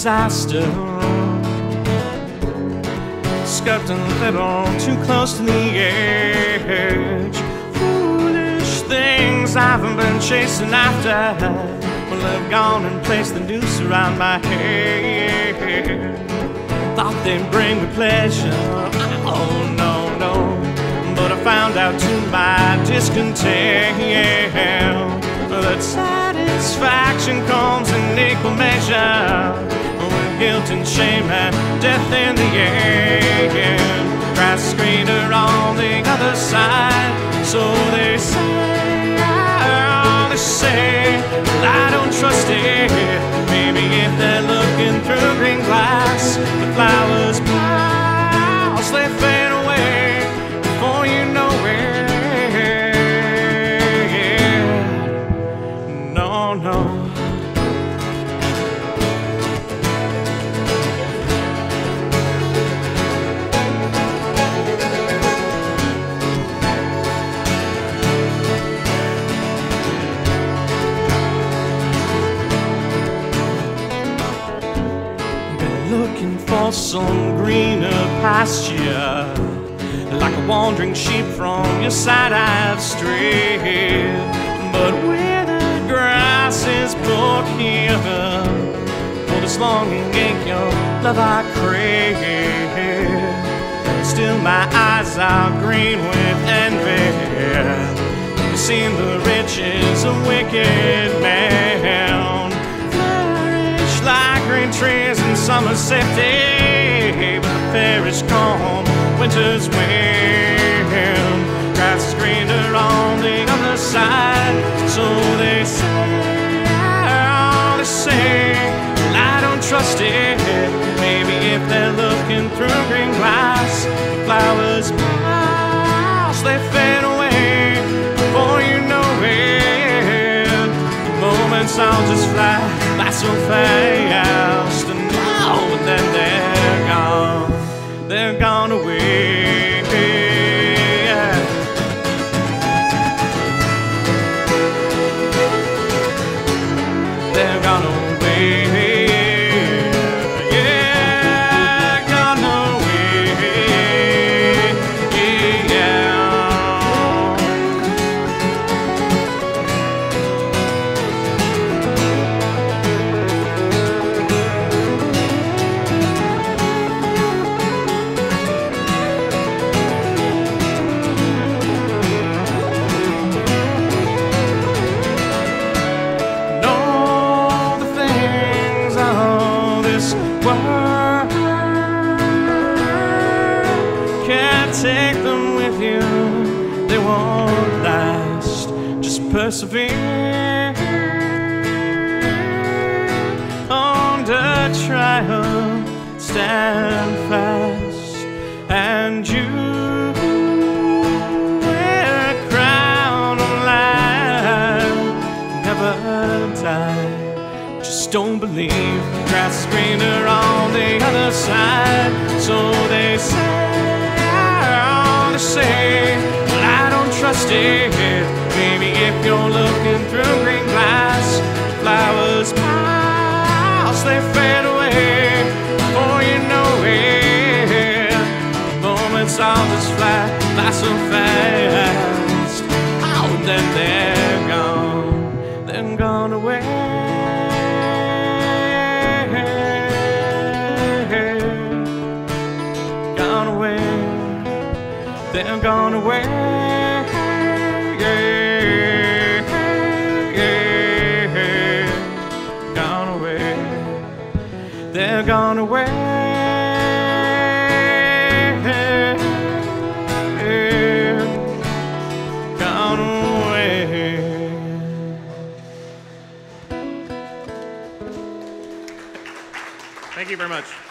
disaster. Skirting a little too close to the edge. Foolish things I haven't been chasing after. Well, I've gone and placed the noose around my head. Thought they'd bring me pleasure. Oh, no, no. But I found out to my discontent that satisfaction comes in equal measure guilt and shame and death in the end. Grass greener on the other side, so they say. They say, but I don't trust it. Maybe if they're looking through green glass, the flowers pause, they fade some greener pasture. Like a wandering sheep from your side I've strayed. But where the grass is broken, for this longing ain't your love I crave. Still my eyes are green with envy. you Seen the riches of wicked man flourish like green trees in summer safety, perish calm, winter's wind. Grass is greener on the other side, so they say. They say, well, I don't trust it. Maybe if they're looking through green glass, flowers pass, they fade away before you know it. Moments all just fly by so fast, Persevere under trial, stand fast, and you wear a crown never die. Just don't believe the grass is greener on the other side. So they say, they say, It. Maybe if you're looking through green glass, flowers pass, they fade away before you know it. Moments all just fly by so fast. Oh, then they're gone, then gone away. they're Gone away, gone away. Gone away, they're. Gone away. Thank you very much.